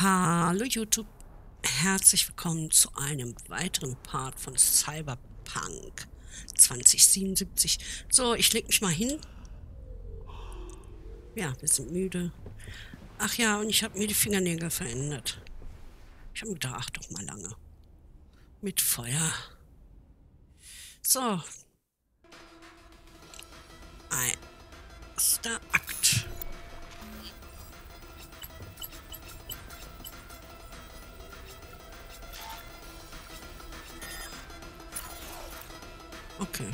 Hallo YouTube, herzlich willkommen zu einem weiteren Part von Cyberpunk 2077. So, ich leg mich mal hin. Ja, wir sind müde. Ach ja, und ich habe mir die Fingernägel verändert. Ich habe gedacht, ach doch mal lange. Mit Feuer. So. Erster Akt. Okay.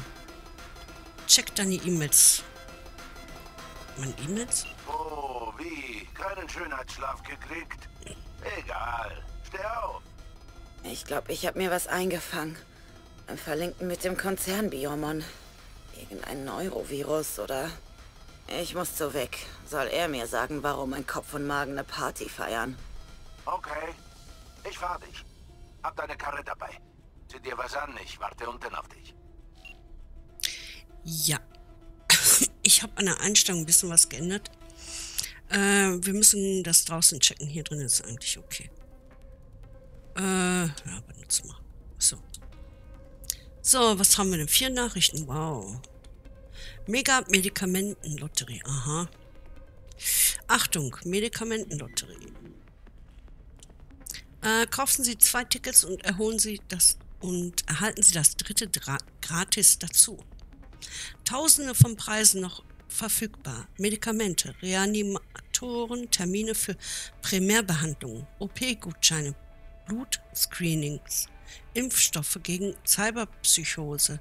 Check deine E-Mails. Meine E-Mails? Oh, wie? Keinen Schönheitsschlaf gekriegt? Egal. Steh auf. Ich glaube, ich habe mir was eingefangen. Einen Verlinkten mit dem Konzern Biomon. Irgendein Neurovirus oder... Ich muss so weg. Soll er mir sagen, warum mein Kopf und Magen eine Party feiern? Okay. Ich fahr dich. Hab deine Karre dabei. Zieh dir was an, ich warte unten auf dich. Ja. Ich habe an der Einstellung ein bisschen was geändert. Äh, wir müssen das draußen checken. Hier drin ist eigentlich okay. Äh, ja, benutzen wir. So. So, was haben wir denn? Vier Nachrichten. Wow. Mega-Medikamentenlotterie. Aha. Achtung, Medikamentenlotterie. Äh, kaufen Sie zwei Tickets und erholen Sie das und erhalten Sie das dritte Dra gratis dazu. Tausende von Preisen noch verfügbar. Medikamente, Reanimatoren, Termine für Primärbehandlungen, OP-Gutscheine, Blutscreenings, Impfstoffe gegen Cyberpsychose,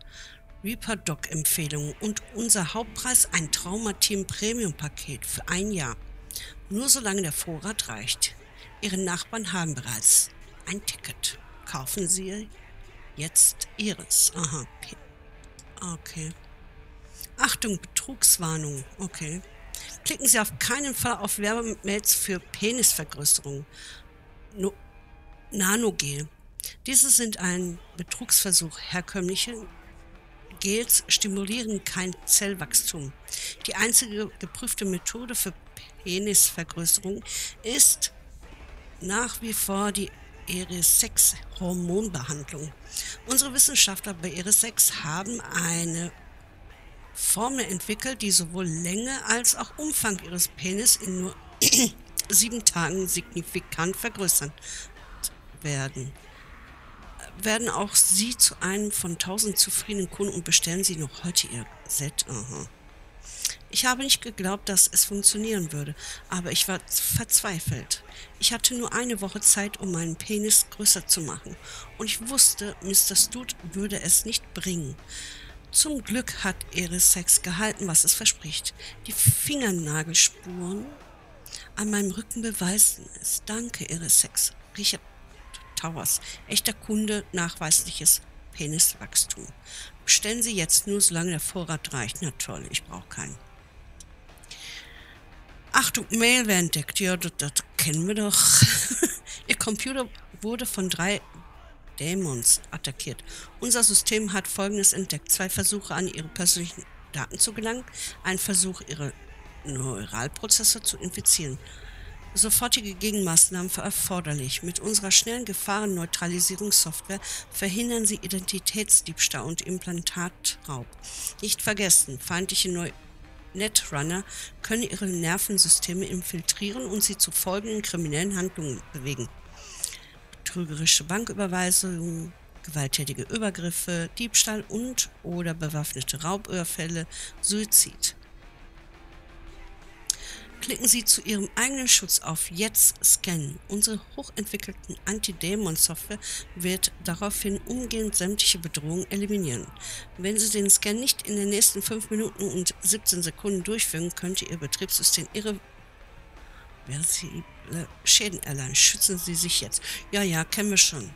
Reaper-Doc-Empfehlungen und unser Hauptpreis ein Traumateam-Premium-Paket für ein Jahr. Nur solange der Vorrat reicht. Ihre Nachbarn haben bereits ein Ticket. Kaufen Sie jetzt Ihres. Aha. Okay. Achtung, Betrugswarnung. Okay. Klicken Sie auf keinen Fall auf Werbemails für Penisvergrößerung. No Nanogel. Diese sind ein Betrugsversuch. Herkömmliche Gels stimulieren kein Zellwachstum. Die einzige geprüfte Methode für Penisvergrößerung ist nach wie vor die Eresex-Hormonbehandlung. Unsere Wissenschaftler bei Eresex haben eine Formel entwickelt, die sowohl Länge als auch Umfang ihres Penis in nur sieben Tagen signifikant vergrößern werden. Werden auch Sie zu einem von tausend zufriedenen Kunden und bestellen Sie noch heute Ihr Set? Aha. Ich habe nicht geglaubt, dass es funktionieren würde, aber ich war verzweifelt. Ich hatte nur eine Woche Zeit, um meinen Penis größer zu machen, und ich wusste, Mr. Stud würde es nicht bringen. Zum Glück hat Sex gehalten, was es verspricht. Die Fingernagelspuren an meinem Rücken beweisen es. Danke, Sex. Richard Towers. Echter Kunde, nachweisliches Peniswachstum. Bestellen Sie jetzt nur, solange der Vorrat reicht. Na toll, ich brauche keinen. Achtung, Mailware entdeckt. Ja, das, das kennen wir doch. Ihr Computer wurde von drei Dämons attackiert. Unser System hat Folgendes entdeckt. Zwei Versuche an ihre persönlichen Daten zu gelangen, ein Versuch, ihre Neuralprozesse zu infizieren. Sofortige Gegenmaßnahmen erforderlich. Mit unserer schnellen Gefahrenneutralisierungssoftware verhindern sie Identitätsdiebstahl und Implantatraub. Nicht vergessen, feindliche Neu Netrunner können ihre Nervensysteme infiltrieren und sie zu folgenden kriminellen Handlungen bewegen betrügerische Banküberweisungen, gewalttätige Übergriffe, Diebstahl und oder bewaffnete Raubüberfälle, Suizid. Klicken Sie zu Ihrem eigenen Schutz auf Jetzt scannen. Unsere hochentwickelten Anti-Dämon-Software wird daraufhin umgehend sämtliche Bedrohungen eliminieren. Wenn Sie den Scan nicht in den nächsten 5 Minuten und 17 Sekunden durchführen, könnte Ihr Betriebssystem Ihre Versible Schäden erleiden. Schützen Sie sich jetzt. Ja, ja, kennen wir schon.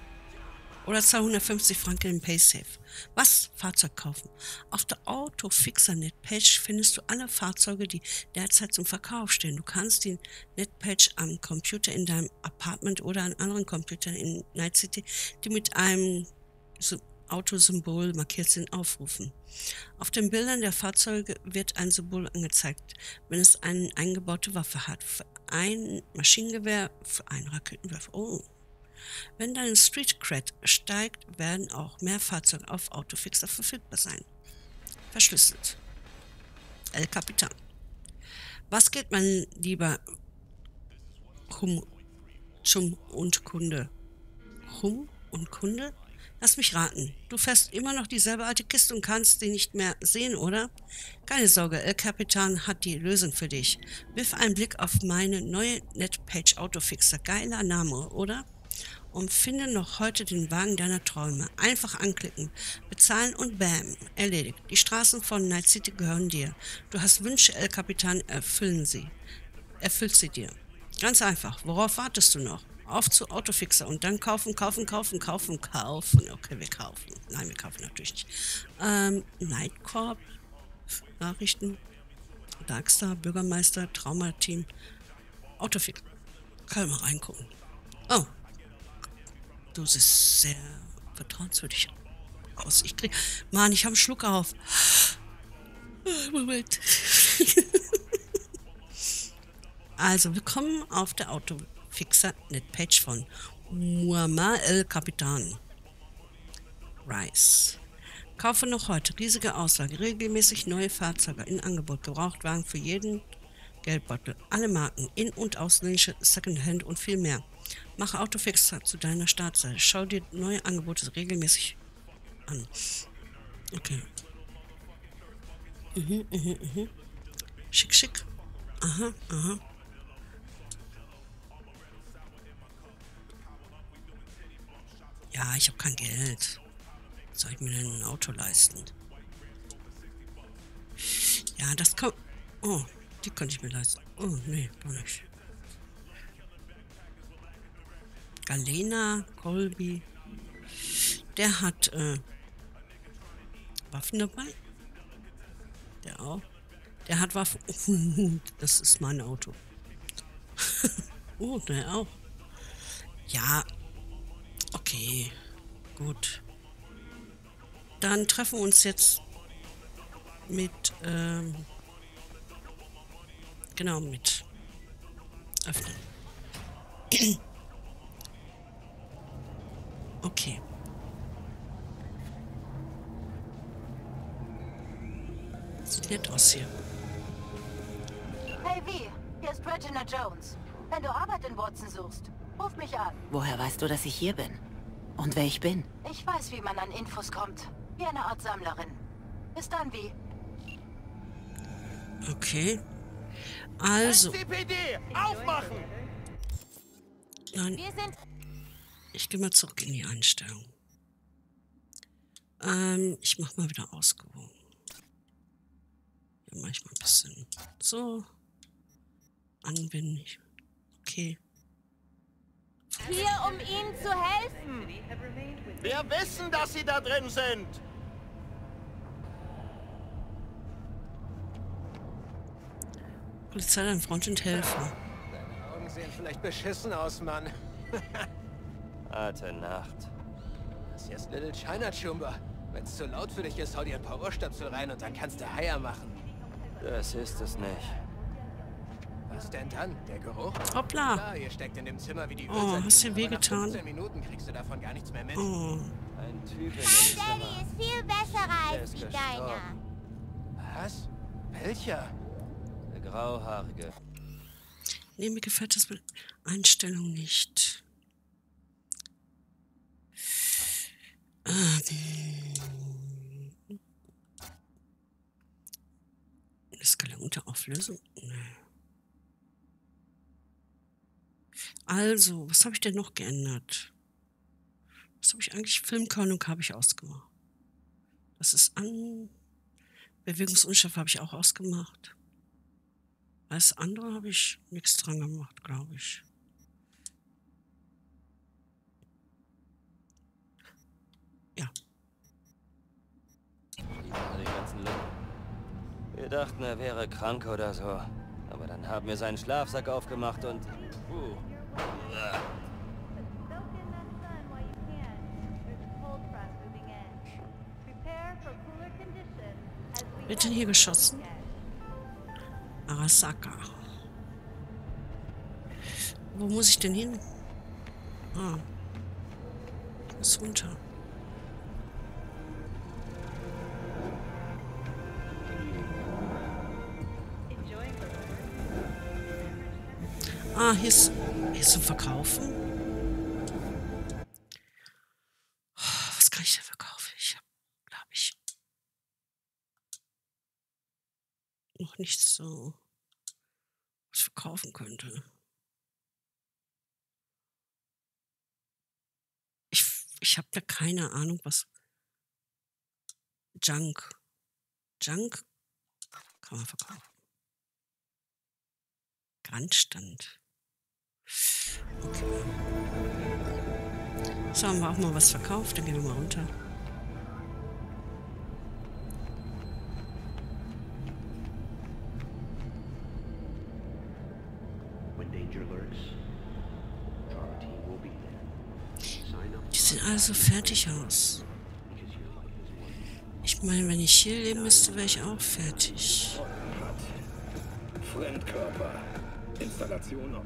Oder 250 Franken im Paysafe. Was? Fahrzeug kaufen. Auf der Autofixer Netpage findest du alle Fahrzeuge, die derzeit zum Verkauf stehen. Du kannst die Netpage am Computer in deinem Apartment oder an anderen Computern in Night City, die mit einem Autosymbol markiert sind, aufrufen. Auf den Bildern der Fahrzeuge wird ein Symbol angezeigt, wenn es eine eingebaute Waffe hat. Für ein Maschinengewehr, für einen Raketenwerfer. Oh. Wenn dein Street Cred steigt, werden auch mehr Fahrzeuge auf Autofixer verfügbar sein. Verschlüsselt. El Capitan. Was geht mein lieber Hum, Chum und Kunde? Hum und Kunde? Lass mich raten. Du fährst immer noch dieselbe alte Kiste und kannst sie nicht mehr sehen, oder? Keine Sorge, El Capitan hat die Lösung für dich. Wirf einen Blick auf meine neue Netpage Autofixer. Geiler Name, oder? Und finde noch heute den Wagen deiner Träume. Einfach anklicken, bezahlen und bam, erledigt. Die Straßen von Night City gehören dir. Du hast Wünsche, El Capitan, erfüllen sie. Erfüllt sie dir. Ganz einfach. Worauf wartest du noch? Auf zu Autofixer und dann kaufen, kaufen, kaufen, kaufen, kaufen. Okay, wir kaufen. Nein, wir kaufen natürlich nicht. Ähm, Nightcorp, Nachrichten, Darkstar, Bürgermeister, Traumateam, Autofix. Kann mal reingucken. Oh. Du siehst sehr vertrauenswürdig aus. Ich krieg. Mann, ich habe einen Schluck auf. Moment. also, willkommen auf der Auto fixer Netpage von Muammar El Capitan. Rice. Kaufe noch heute riesige Auswahl, regelmäßig neue Fahrzeuge in Angebot, Gebrauchtwagen für jeden Geldbeutel, alle Marken, in- und ausländische Secondhand und viel mehr. Mache Autofixer zu deiner Startseite. Schau dir neue Angebote regelmäßig an. Okay. Mhm, mhm, mhm. Schick, schick. Aha, aha. Ja, ich habe kein Geld. Soll ich mir denn ein Auto leisten? Ja, das kommt. Oh, die könnte ich mir leisten. Oh, nee, doch nicht. Galena, Colby. Der hat äh, Waffen dabei. Der auch. Der hat Waffen. das ist mein Auto. oh, der auch. Ja, Okay, gut. Dann treffen wir uns jetzt mit, ähm, genau, mit öffnen. okay. Sieht nett aus hier. Hey, wie? Hier ist Reginald Jones. Wenn du Arbeit in Watson suchst, ruf mich an. Woher weißt du, dass ich hier bin? Und wer ich bin? Ich weiß, wie man an Infos kommt. Wie eine Art Sammlerin. Bis dann, wie? Okay. Also. NCPD, aufmachen! Sind... Ich gehe mal zurück in die Einstellung. Ähm, ich mach mal wieder ausgewogen. Ja, manchmal ein bisschen so. Anbinden. Okay. Hier, um Ihnen zu helfen. Wir wissen, dass Sie da drin sind! Polizei, dein Freund und Helfer. Deine Augen sehen vielleicht beschissen aus, Mann. Harte Nacht. Das hier ist Little China Chumba. Wenn's zu laut für dich ist, hau dir ein paar Ohrstöpsel rein und dann kannst du Heier machen. Das ist es nicht. Was denn dann? Der Geruch? Hoppla. Klar, ihr steckt in dem Zimmer wie die Oh, Ursendin, hast dir wehgetan? 15 Minuten kriegst du davon gar nichts mehr mit. Oh. Ein Typ in dem Daddy Zimmer. ist viel besser als wie deiner. Was? Welcher? Der grauhaarige. Nee, mir gefällt das mit Einstellung nicht. Ähm. Skala unter Auflösung? Nee. Also, was habe ich denn noch geändert? Was habe ich eigentlich? Filmkörnung habe ich ausgemacht. Das ist an. Bewegungsunschärfe habe ich auch ausgemacht. Alles andere habe ich nichts dran gemacht, glaube ich. Ja. Wir dachten, er wäre krank oder so. Aber dann haben wir seinen Schlafsack aufgemacht und... Uh, wird denn hier geschossen? Arasaka. Wo muss ich denn hin? Ah. Ist runter. Ah, hier ist ist zum Verkaufen. Was kann ich denn verkaufen? Ich habe, glaube ich, noch nichts so, was ich verkaufen könnte. Ich, ich habe da keine Ahnung, was. Junk. Junk kann man verkaufen. Grandstand. Okay. So, haben wir auch mal was verkauft. Dann gehen wir mal runter. Die sehen alle so fertig aus. Ich meine, wenn ich hier leben müsste, wäre ich auch fertig. Fremdkörper. Installation auf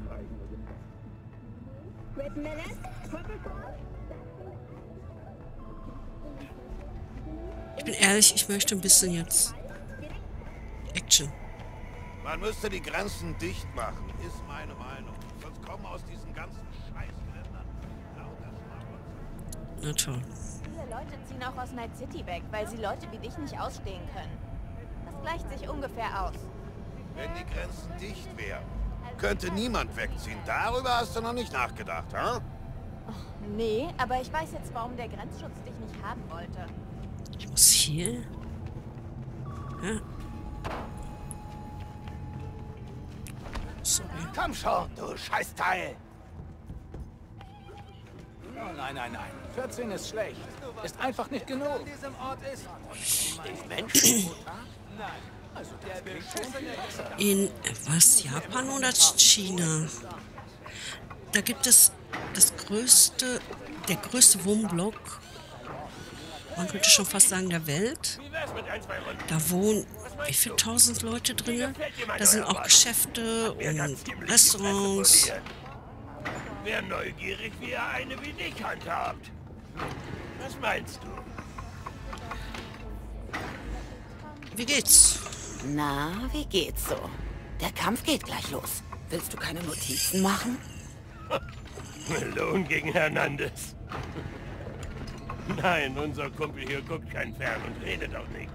Ich bin ehrlich, ich möchte ein bisschen jetzt Action. Man müsste die Grenzen dicht machen, ist meine Meinung. Sonst kommen aus diesen ganzen Scheißländern lauter. Na toll. Viele Leute ziehen auch aus Night City weg, weil sie Leute wie dich nicht ausstehen können. Das gleicht sich ungefähr aus. Wenn die Grenzen dicht wären, könnte niemand wegziehen. Darüber hast du noch nicht nachgedacht, hm? Nee, aber ich weiß jetzt, warum der Grenzschutz dich nicht haben wollte. Ich muss hier. Ja. Sorry. Komm schon, du Scheißteil! Oh, nein, nein, nein. 14 ist schlecht. Ist einfach nicht genug. ist. Also, der beschissene In was? Japan oder China? Da gibt es das größte, der größte Wohnblock, man könnte schon fast sagen der Welt. Da wohnen wie viele tausend Leute drin? Da sind auch Geschäfte und Restaurants. Wer neugierig, wie er eine wie dich handhabt. Was meinst du? Wie geht's? Na, wie geht's so? Der Kampf geht gleich los. Willst du keine Notizen machen? Malone gegen Hernandez. Nein, unser Kumpel hier guckt kein Fern und redet auch nicht.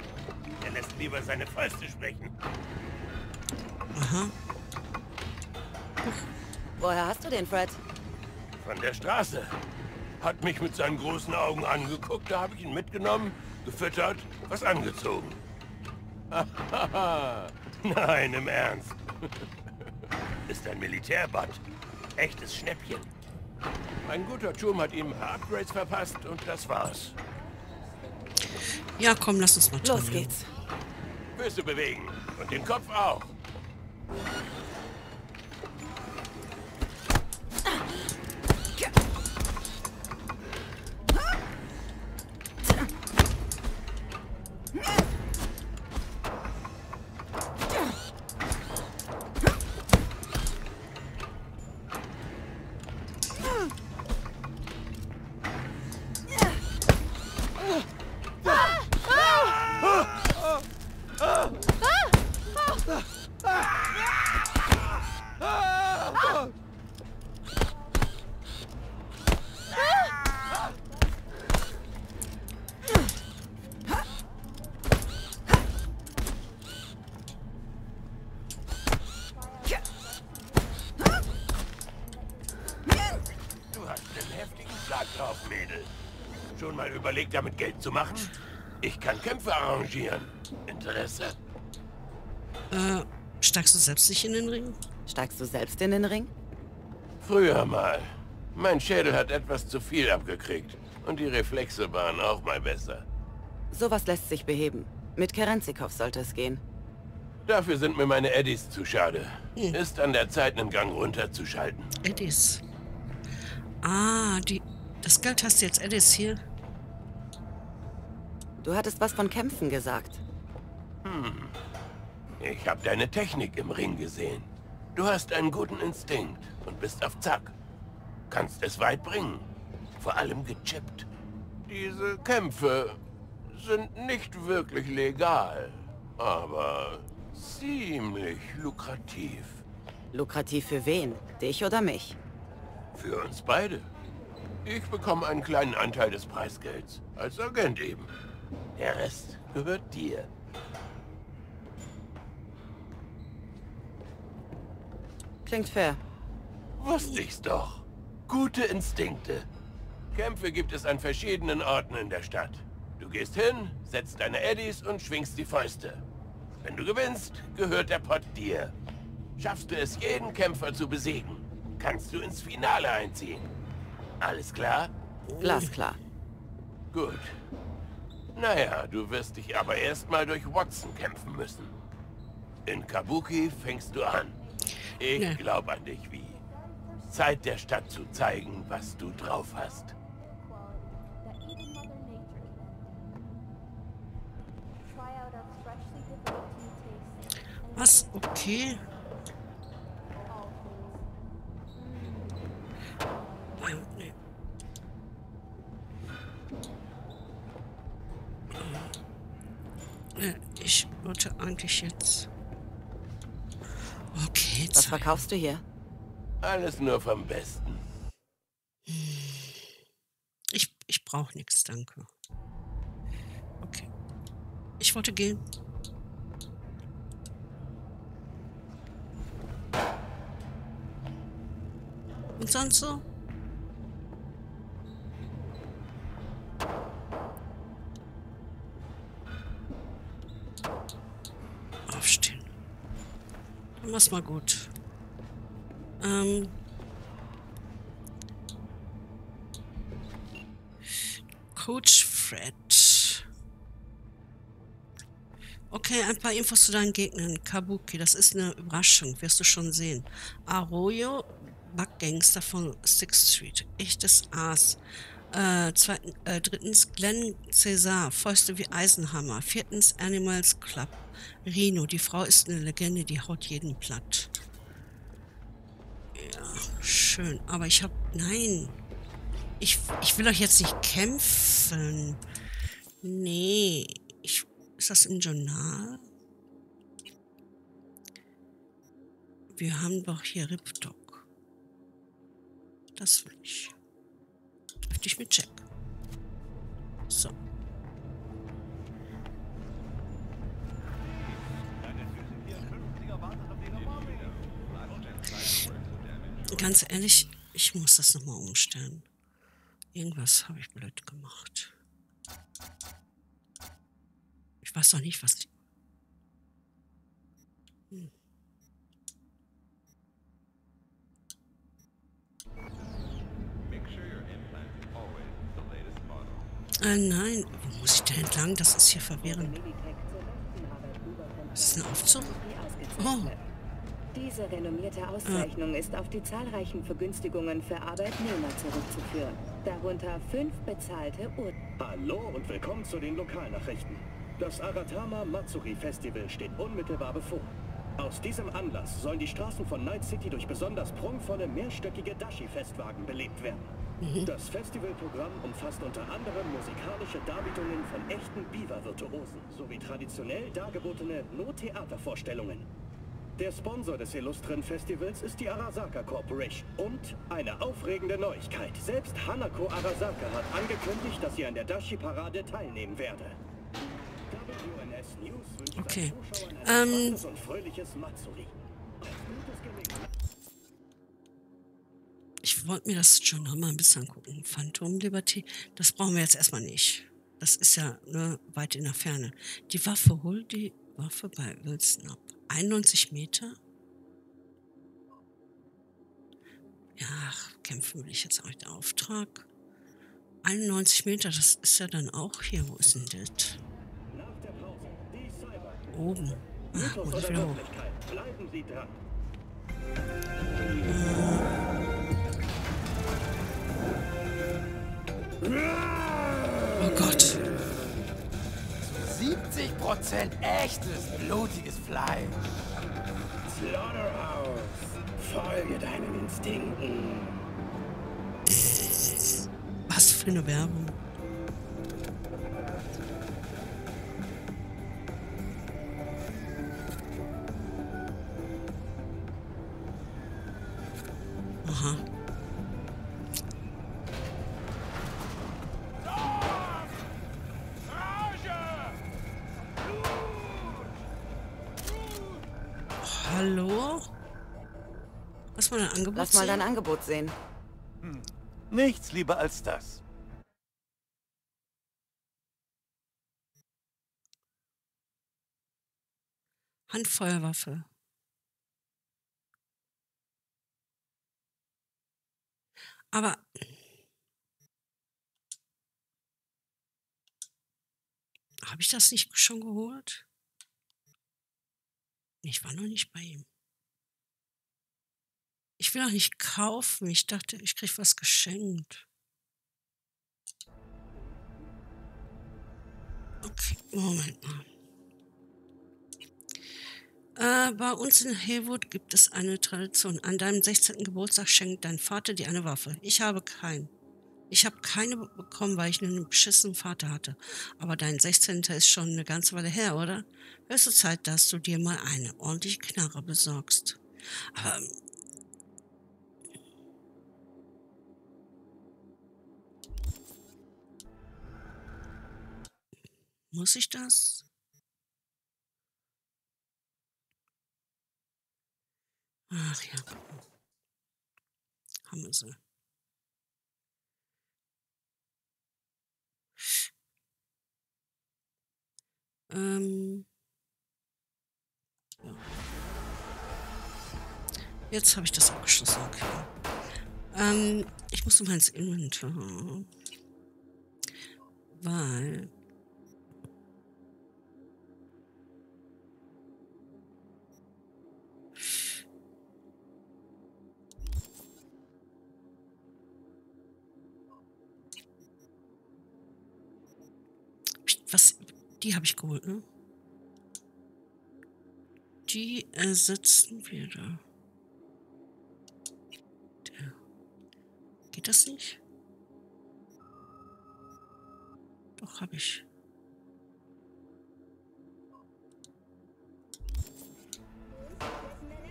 Er lässt lieber seine Fäuste sprechen. Aha. Woher hast du den, Fred? Von der Straße. Hat mich mit seinen großen Augen angeguckt, da habe ich ihn mitgenommen, gefüttert, was angezogen. Nein, im Ernst. Ist ein Militärbad. Echtes Schnäppchen. Ein guter Turm hat ihm Upgrades verpasst und das war's. Ja, komm, lass uns mal Los trainieren. geht's. Füße bewegen. Und den Kopf auch. Überlegt, damit Geld zu machen? Ich kann Kämpfe arrangieren. Interesse? Äh, steigst du selbst nicht in den Ring? Steigst du selbst in den Ring? Früher mal. Mein Schädel hat etwas zu viel abgekriegt. Und die Reflexe waren auch mal besser. Sowas lässt sich beheben. Mit Kerenzikov sollte es gehen. Dafür sind mir meine Eddies zu schade. Ist an der Zeit, einen Gang runterzuschalten. Eddies. Ah, die, das Geld hast du jetzt Eddies hier. Du hattest was von Kämpfen gesagt. Hm. Ich habe deine Technik im Ring gesehen. Du hast einen guten Instinkt und bist auf Zack. Kannst es weit bringen. Vor allem gechippt. Diese Kämpfe sind nicht wirklich legal, aber ziemlich lukrativ. Lukrativ für wen? Dich oder mich? Für uns beide. Ich bekomme einen kleinen Anteil des Preisgelds. Als Agent eben. Der Rest gehört dir. Klingt fair. Wusste ich's doch. Gute Instinkte. Kämpfe gibt es an verschiedenen Orten in der Stadt. Du gehst hin, setzt deine Eddies und schwingst die Fäuste. Wenn du gewinnst, gehört der Pott dir. Schaffst du es, jeden Kämpfer zu besiegen, kannst du ins Finale einziehen. Alles klar? Glasklar. Gut. Naja, du wirst dich aber erstmal durch Watson kämpfen müssen. In Kabuki fängst du an. Ich Nee. glaube an dich wie. Zeit der Stadt zu zeigen, was du drauf hast. Was? Okay. Ja, nee. Äh, Wollte eigentlich jetzt... Okay, Was Zeit. verkaufst du hier? Alles nur vom Besten. Ich, ich brauche nichts, danke. Okay. Ich wollte gehen. Und sonst so? Aufstehen. Mach's mal gut. Ähm, Coach Fred. Okay, ein paar Infos zu deinen Gegnern. Kabuki, das ist eine Überraschung, wirst du schon sehen. Arroyo, Backgangster von Sixth Street. Echtes Aas. Äh, zweiten, äh, drittens Glenn Cesar, Fäuste wie Eisenhammer. Viertens Animals Club. Rino, die Frau ist eine Legende, die haut jeden platt. Ja, schön. Aber ich hab. Nein. Ich, ich will euch jetzt nicht kämpfen. Nee. Ich, ist das im Journal? Wir haben doch hier Ripdog. Das will ich. Ich mit Jack. So. Ganz ehrlich, ich muss das nochmal umstellen. Irgendwas habe ich blöd gemacht. Ich weiß doch nicht, was die... Hm. Äh, nein, wo muss ich denn entlang? Das ist hier verwirrend. Ist das ein Aufzug? Oh, Diese renommierte Auszeichnung ist auf die zahlreichen Vergünstigungen für Arbeitnehmer zurückzuführen. Darunter fünf bezahlte Ur... Hallo und willkommen zu den Lokalnachrichten. Das Aratama Matsuri Festival steht unmittelbar bevor. Aus diesem Anlass sollen die Straßen von Night City durch besonders prunkvolle mehrstöckige Dashi-Festwagen belebt werden. Das Festivalprogramm umfasst unter anderem musikalische Darbietungen von echten Biwa-Virtuosen sowie traditionell dargebotene No-Theatervorstellungen. Der Sponsor des illustren Festivals ist die Arasaka Corporation. Und eine aufregende Neuigkeit. Selbst Hanako Arasaka hat angekündigt, dass sie an der Dashi-Parade teilnehmen werde. WNS News wünscht Okay. seinen Zuschauern ein Ähm. entspanntes wollte mir das schon noch mal ein bisschen angucken. Phantom Liberty, das brauchen wir jetzt erstmal nicht. Das ist ja nur weit in der Ferne. Die Waffe, hol die Waffe bei Wilson ab. 91 Meter? Ja, kämpfen will ich jetzt auch nicht. Der Auftrag. 91 Meter, das ist ja dann auch hier. Wo ist denn das? Oben. Ach, muss ich oder wieder hoch. Bleiben Sie dran. Oh Gott. 70 Prozent Prozent echtes, blutiges Fleisch. Slaughterhouse, folge deinen Instinkten. Was für eine Werbung. Lass mal dein Angebot Lass mal sehen. dein Angebot sehen. Nichts lieber als das. Handfeuerwaffe. Aber habe ich das nicht schon geholt? Ich war noch nicht bei ihm. Ich will auch nicht kaufen. Ich dachte, ich krieg was geschenkt. Okay, Moment mal. Äh, bei uns in Haywood gibt es eine Tradition. An deinem 16. Geburtstag schenkt dein Vater dir eine Waffe. Ich habe keinen. Ich habe keine be- bekommen, weil ich einen beschissenen Vater hatte. Aber dein 16. ist schon eine ganze Weile her, oder? Höchste Zeit, dass du dir mal eine ordentliche Knarre besorgst. Aber muss ich das? Ach ja. Haben wir sie. Ähm. Ja. Jetzt habe ich das abgeschlossen. Okay. Ähm, ich muss noch mal ins Inventar. Weil. Was? Die habe ich geholt, ne? Die ersetzen wir da. Geht das nicht? Doch, habe ich.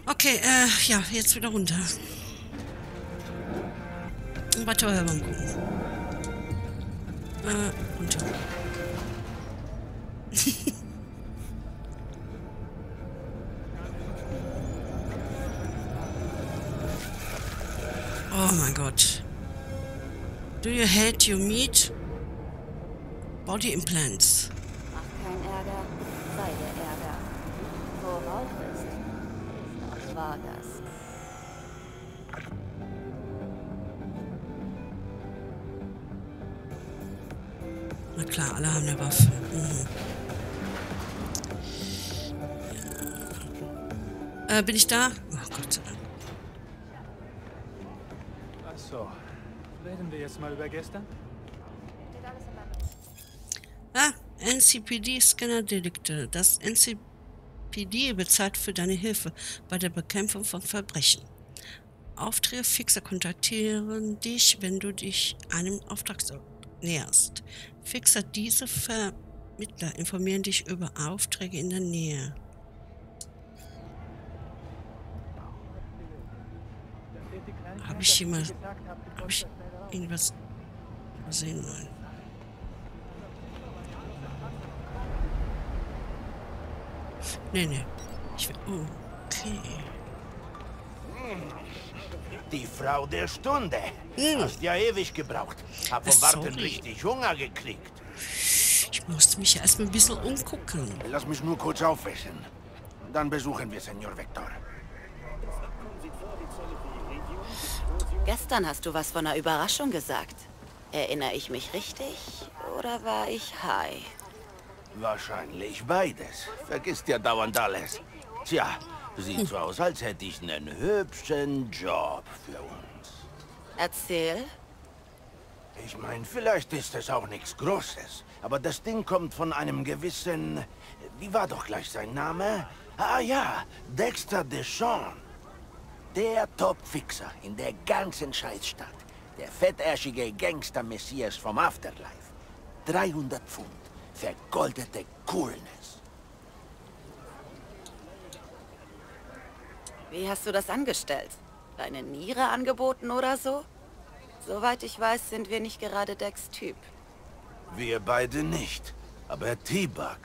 Okay, äh, ja, jetzt wieder runter. Weiter Werbung gucken. Äh, runter. oh mein Gott. Do you hate your meat? Body implants. Mach kein Ärger, sei der Ärger. Worauf ist, ist auch Vargas. Na klar, alle haben eine Waffe. Mhm. Äh, bin ich da? Oh Gott sei Dank. Ach so. Reden wir jetzt mal über gestern? Ah, NCPD-Scanner-Delikte. Das NCPD bezahlt für deine Hilfe bei der Bekämpfung von Verbrechen. Aufträge Fixer kontaktieren dich, wenn du dich einem Auftrag so- näherst. Fixer diese Vermittler informieren dich über Aufträge in der Nähe. Habe ich hier mal... Habe ich irgendwas gesehen? Nein. Nee, nee. Ich will... Oh, okay. Die Frau der Stunde. Hm. Hast ja ewig gebraucht. Hab vom Äh, Warten richtig Hunger gekriegt. Ich musste mich erstmal ein bisschen umgucken. Lass mich nur kurz aufwischen. Dann besuchen wir Senor Vector. Gestern hast du was von einer Überraschung gesagt. Erinnere ich mich richtig oder war ich high? Wahrscheinlich beides. Vergisst ja dauernd alles. Tja, sieht so aus, als hätte ich einen hübschen Job für uns. Erzähl. Ich meine, vielleicht ist es auch nichts Großes. Aber das Ding kommt von einem gewissen... Wie war doch gleich sein Name? Ah ja, Dexter Deshawn. Der Topfixer in der ganzen Scheißstadt. Der fettärschige Gangster-Messias vom Afterlife. 300 Pfund. Vergoldete Coolness. Wie hast du das angestellt? Deine Niere angeboten oder so? Soweit ich weiß, sind wir nicht gerade Decks Typ. Wir beide nicht. Aber T-Bug,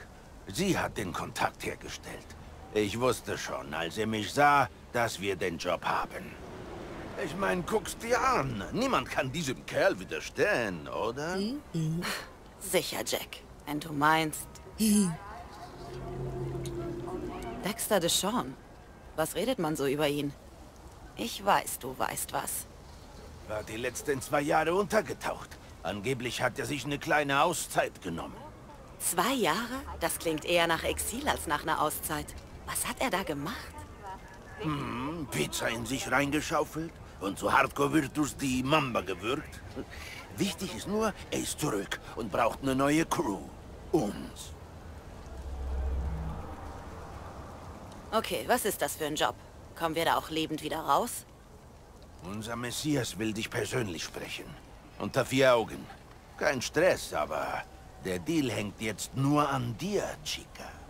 sie hat den Kontakt hergestellt. Ich wusste schon, als er mich sah, dass wir den Job haben. Ich meine, guck's dir an. Niemand kann diesem Kerl widerstehen, oder? Sicher, Jack. Wenn du meinst. Dexter Deshawn. Was redet man so über ihn? Ich weiß, du weißt was. War die letzten zwei Jahre untergetaucht. Angeblich hat er sich eine kleine Auszeit genommen. Zwei Jahre? Das klingt eher nach Exil als nach einer Auszeit. Was hat er da gemacht? Hm, Pizza in sich reingeschaufelt und zu Hardcore-Virtus die Mamba gewürgt. Wichtig ist nur, er ist zurück und braucht eine neue Crew. Uns. Okay, was ist das für ein Job? Kommen wir da auch lebend wieder raus? Unser Messias will dich persönlich sprechen. Unter vier Augen. Kein Stress, aber der Deal hängt jetzt nur an dir, Chica.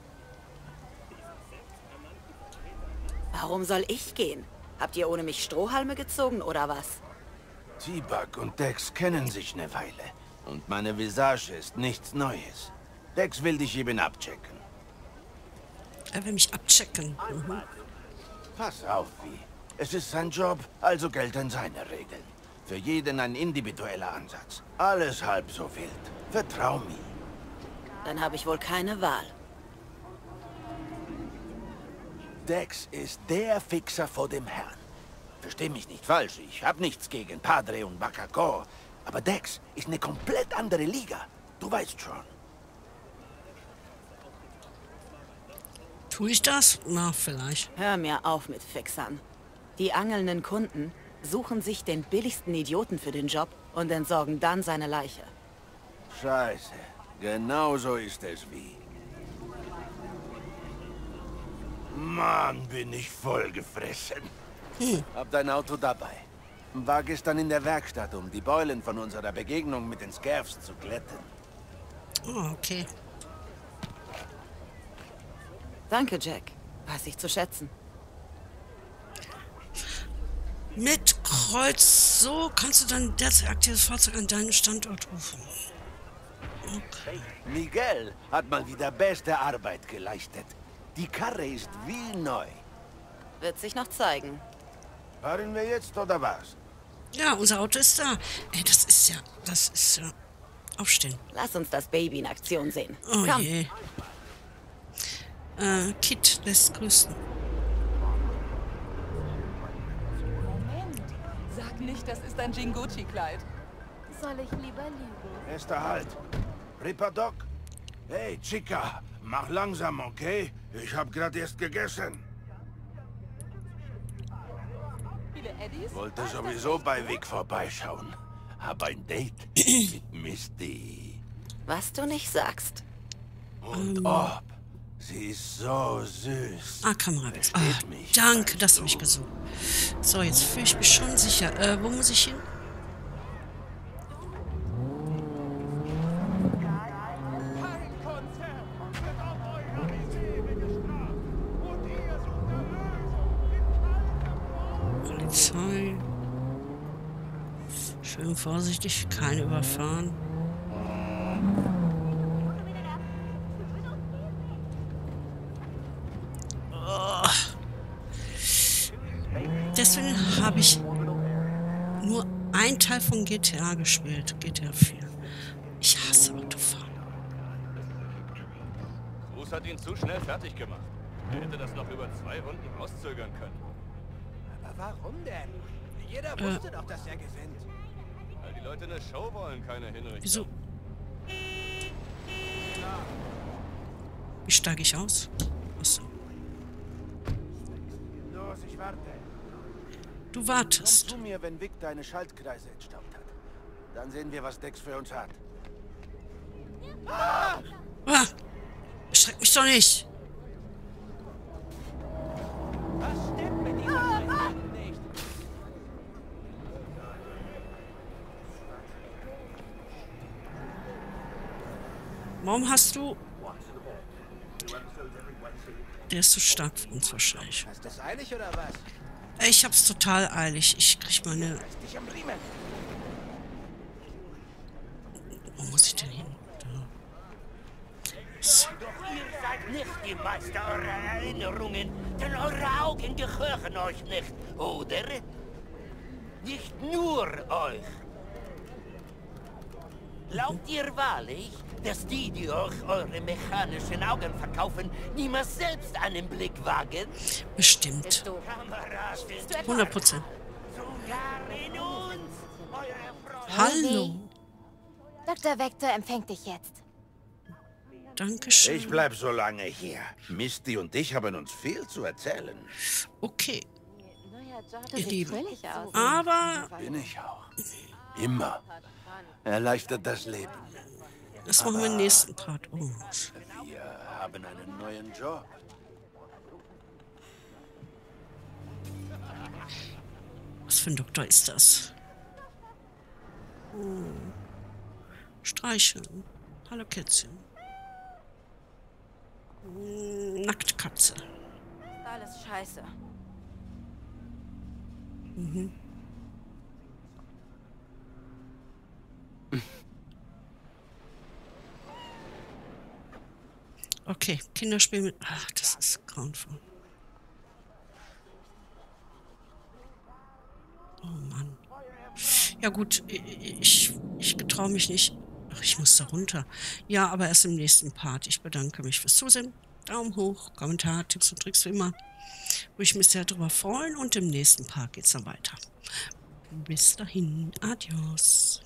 Warum soll ich gehen? Habt ihr ohne mich Strohhalme gezogen oder was? T-Bug und Dex kennen sich eine Weile. Und meine Visage ist nichts Neues. Dex will dich eben abchecken. Er will mich abchecken. Mhm. Pass auf, wie. Es ist sein Job, also gelten seine Regeln. Für jeden ein individueller Ansatz. Alles halb so wild. Vertrau mir. Dann habe ich wohl keine Wahl. Dex ist der Fixer vor dem Herrn. Versteh mich nicht falsch, ich hab nichts gegen Padre und Bakako. Aber Dex ist eine komplett andere Liga. Du weißt schon. Tue ich das? Na, vielleicht. Hör mir auf mit Fixern. Die angelnden Kunden suchen sich den billigsten Idioten für den Job und entsorgen dann seine Leiche. Scheiße. Genau so ist es wie. Mann, bin ich vollgefressen. Hm. Hab dein Auto dabei. War gestern in der Werkstatt, um die Beulen von unserer Begegnung mit den Scavs zu glätten. Oh, okay. Danke, Jack. Weiß ich zu schätzen. Mit Kreuz so kannst du dein derzeit aktives Fahrzeug an deinen Standort rufen. Okay. Miguel hat mal wieder beste Arbeit geleistet. Die Karre ist wie neu. Wird sich noch zeigen. Fahren wir jetzt oder was? Ja, unser Auto ist da. Ey, das ist ja, das ist ja. Aufstehen. Lass uns das Baby in Aktion sehen. Oh Komm. je. Äh, Kit lässt grüßen. Moment. Sag nicht, das ist ein Jinguchi-Kleid. Soll ich lieber lügen? Erster Halt. Ripper Doc? Hey, Chica, mach langsam, okay? Ich hab gerade erst gegessen. Wollte sowieso bei Vic vorbeischauen. Hab ein Date mit Misty. Was du nicht sagst. Und ob. Sie ist so süß. Ah, Kamera. Ah, mich, danke, dass du du. mich gesucht So, jetzt fühle ich mich schon sicher. Äh, wo muss ich hin? Vorsichtig, keine überfahren. Oh. Deswegen habe ich nur ein Teil von GTA gespielt, GTA 4. Ich hasse Autofahren. Bruce hat ihn zu schnell fertig gemacht. Er hätte das noch über zwei Runden rauszögern können. Aber warum denn? Jeder Äh. wusste doch, dass er gewinnt. Die Leute eine Show wollen, keine Hinrichtung. Wieso? Wie steige ich aus? Achso. Los, ich warte. Du Komm wartest. zu mir, wenn Vic deine Schaltkreise entstaubt hat. Dann sehen wir, was Dex für uns hat. Ah, schreck mich doch nicht. Was stimmt mit dieser Scheiße nicht? Warum hast du... Der ist zu stark für uns wahrscheinlich. Ich hab's total eilig. Ich krieg meine... Wo muss ich denn hin? Da. Doch ihr seid nicht die Meister eurer Erinnerungen, denn eure Augen gehören euch nicht, oder? Nicht nur euch. Glaubt ihr wahrlich, dass die, die euch eure mechanischen Augen verkaufen, niemals selbst einen Blick wagen? Bestimmt. Kameras sind 100 Prozent. Hallo. Dr. Vector empfängt dich jetzt. Dankeschön. Ich bleib so lange hier. Misty und ich haben uns viel zu erzählen. Okay. Ihr Lieben. Aber Bin ich auch. Immer. Erleichtert das Leben. Das machen wir im nächsten Part. Oh. Wir haben einen neuen Job. Was für ein Doktor ist das? Oh. Streicheln. Hallo Kätzchen. Hm, Nacktkatze. Alles scheiße. Mhm. Okay, Kinderspiel mit. Ach, das ist grauenvoll. Oh Mann. Ja gut, ich, ich getraue mich nicht. Ach, ich muss da runter. Ja, aber erst im nächsten Part. Ich bedanke mich fürs Zusehen. Daumen hoch, Kommentar, Tipps und Tricks wie immer. Würde ich mich sehr darüber freuen. Und im nächsten Part geht's dann weiter. Bis dahin. Adios.